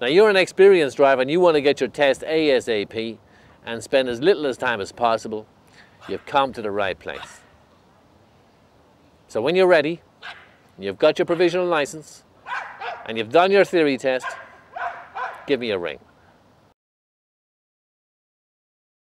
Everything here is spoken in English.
Now you're an experienced driver and you want to get your test ASAP and spend as little as time as possible, you've come to the right place. So when you're ready, you've got your provisional license, and you've done your theory test, give me a ring.